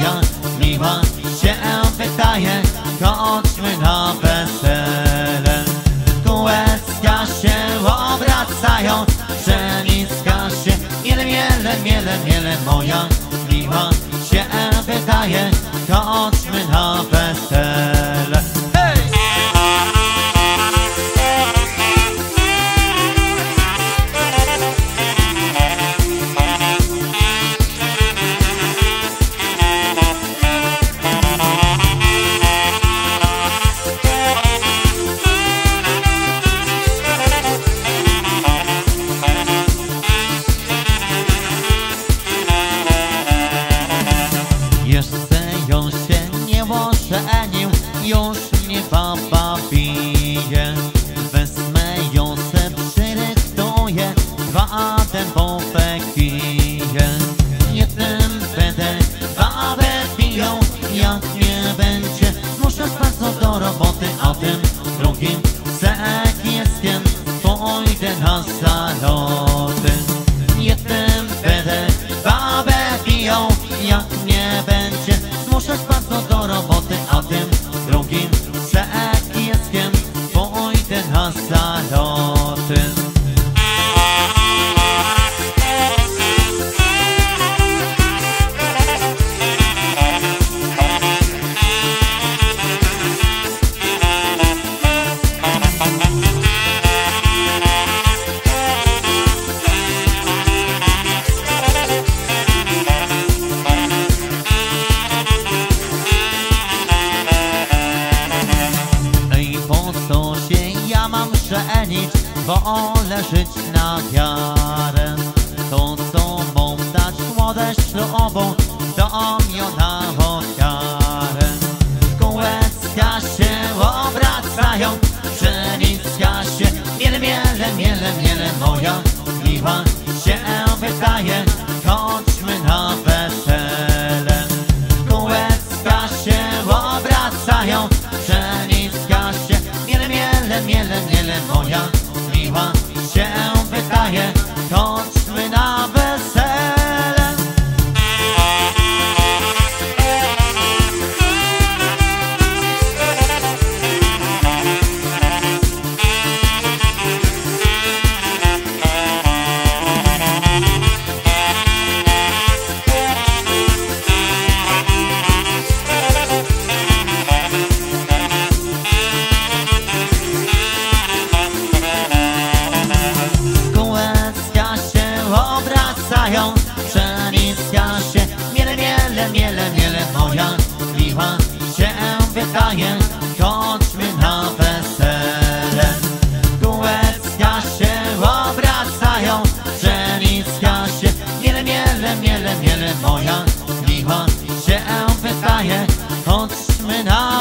moja miła się wydaje, chodźmy na wesele. Kółeczka się obracają, pszenicka się miele, miele, miele, miele moja jak nie będzie. Muszę bardzo do roboty, a tym drugim sekieskiem pójdę na zaloty. Ja mam żenić, wolę żyć na wiarę. To, co mą dać młode ślubą, to mi ona ofiarę. Kółeczka się obracają, pszenicka się miele, miele, miele, miele moja miła miele, miele moja miła się wydaje, to moja miła się wydaje Chodźmy na wesele. Kółeczka się obracają Pszeniczka się Miele, miele, miele, miele Moja miła się wydaje Chodźmy na